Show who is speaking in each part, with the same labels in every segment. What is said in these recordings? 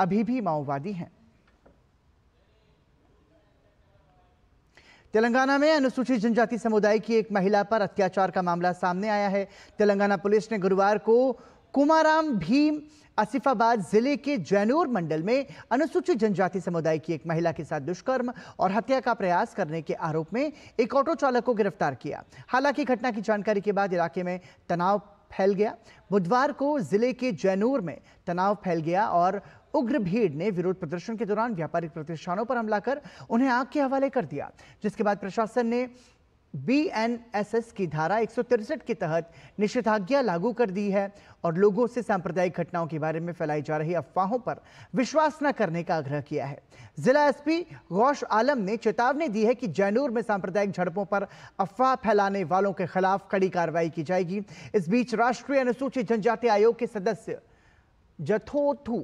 Speaker 1: अभी भी माओवादी हैं। तेलंगाना में अनुसूचित जनजाति समुदाय की एक महिला पर अत्याचार का मामला सामने आया है। तेलंगाना पुलिस ने गुरुवार को कुमाराम भीम आसिफाबाद ज़िले के जैनूर मंडल में अनुसूचित जनजाति समुदाय की एक महिला के साथ दुष्कर्म और हत्या का प्रयास करने के आरोप में एक ऑटो चालक को गिरफ़्तार किया। हालाँकि घटना की जानकारी के बाद इलाके में तनाव फैल गया। बुधवार को ज़िले के जैनूर में तनाव फैल गया और उग्र भीड़ ने विरोध प्रदर्शन के दौरान व्यापारिक प्रतिष्ठानों पर हमला कर उन्हें आग के हवाले कर दिया, जिसके बाद प्रशासन ने बीएनएसएस की धारा एक के तहत निषेधाज्ञा लागू कर दी है और लोगों से सांप्रदायिक घटनाओं के बारे में फैलाई जा रही अफवाहों पर विश्वास न करने का आग्रह किया है। जिला एसपी गौश आलम ने चेतावनी दी है कि जैनूर में सांप्रदायिक झड़पों पर अफवाह फैलाने वालों के खिलाफ कड़ी कार्रवाई की जाएगी। इस बीच राष्ट्रीय अनुसूचित जनजाति आयोग के सदस्य जथोथू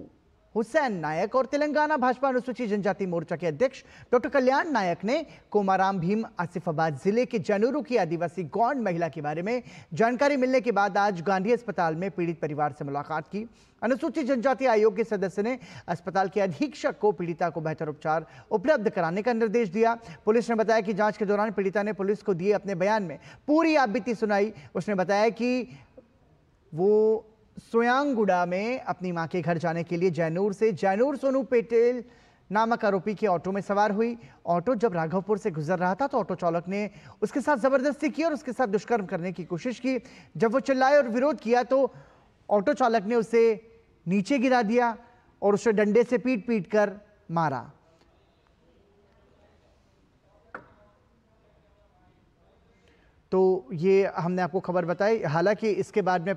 Speaker 1: हुसैन नायक और तेलंगाना भाजपा अनुसूचित जनजाति मोर्चा के अध्यक्ष डॉक्टर कल्याण नायक ने कोमाराम भीम आसिफाबाद ज़िले के जनूरू की आदिवासी गौंड महिला के बारे में जानकारी मिलने के बाद आज गांधी अस्पताल में पीड़ित परिवार से मुलाकात की। अनुसूचित जनजाति आयोग के सदस्य ने अस्पताल के अधीक्षक को पीड़िता को बेहतर उपचार उपलब्ध कराने का निर्देश दिया। पुलिस ने बताया कि जाँच के दौरान पीड़िता ने पुलिस को दिए अपने बयान में पूरी आप सुनाई। उसने बताया कि वो सोयांगुड़ा में अपनी माँ के घर जाने के लिए जैनूर से जैनूर सोनू पेटेल नामक आरोपी के ऑटो में सवार हुई। ऑटो जब राघवपुर से गुजर रहा था तो ऑटो चालक ने उसके साथ ज़बरदस्ती की और उसके साथ दुष्कर्म करने की कोशिश की। जब वो चिल्लाए और विरोध किया तो ऑटो चालक ने उसे नीचे गिरा दिया और उसे डंडे से पीट पीट कर मारा। तो ये हमने आपको खबर बताई। हालाँकि इसके बाद में